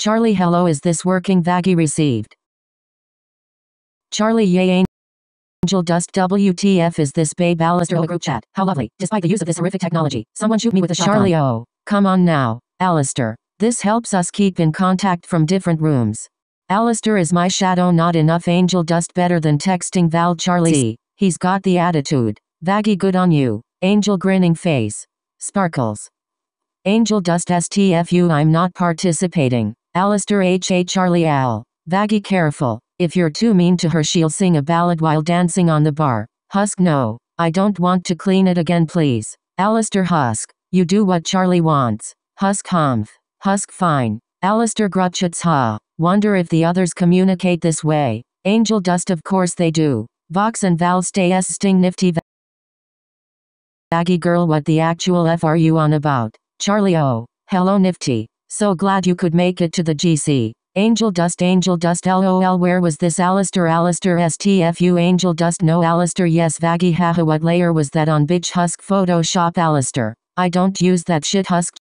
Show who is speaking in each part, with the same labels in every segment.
Speaker 1: Charlie hello is this working Vaggie received. Charlie yay Angel Dust WTF is this babe Alastor O group chat. How lovely. Despite the use of this horrific technology, someone shoot me with a shotgun. Charlie O. Come on now, Alastor. This helps us keep in contact from different rooms. Alastor is my shadow not enough angel dust better than texting Val Charlie. He's got the attitude. Vaggie good on you. Angel grinning face. Sparkles. Angel dust STFU I'm not participating. Alastor H.A. Charlie Al. Vaggie careful. If you're too mean to her she'll sing a ballad while dancing on the bar. Husk no. I don't want to clean it again please. Alastor Husk. You do what Charlie wants. Husk humph. Husk fine. Alastor Grutchitz ha. Wonder if the others communicate this way. Angel Dust of course they do. Vox and Val stay s sting Niffty Vaggie girl what the actual F are you on about? Charlie O. Hello Niffty. So glad you could make it to the GC. Angel Dust Angel Dust LOL Where was this Alastor Alastor STFU Angel Dust No Alastor Yes Vaggie haha What layer was that on Bitch Husk Photoshop Alastor I don't use that shit Husk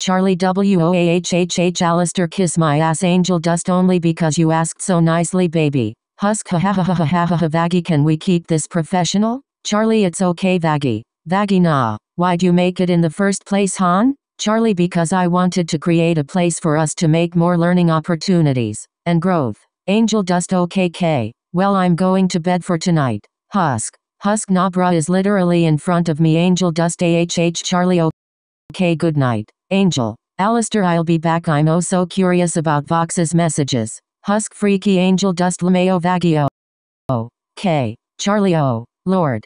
Speaker 1: Charlie WOAHHH Alastor kiss my ass Angel Dust only because you asked so nicely baby Husk ha ha ha ha ha ha ha Vaggie can we keep this professional? Charlie it's okay Vaggie. Vaggie nah. Why'd you make it in the first place Han? Charlie because I wanted to create a place for us to make more learning opportunities and growth. Angel Dust OKK. Well I'm going to bed for tonight. Husk. Husk Nabra is literally in front of me Angel Dust AHH Charlie OK good night. Angel. Alastor I'll be back I'm oh so curious about Vox's messages. Husk Freaky Angel Dust Lameo Vagio. O. K. Charlie O. Lord.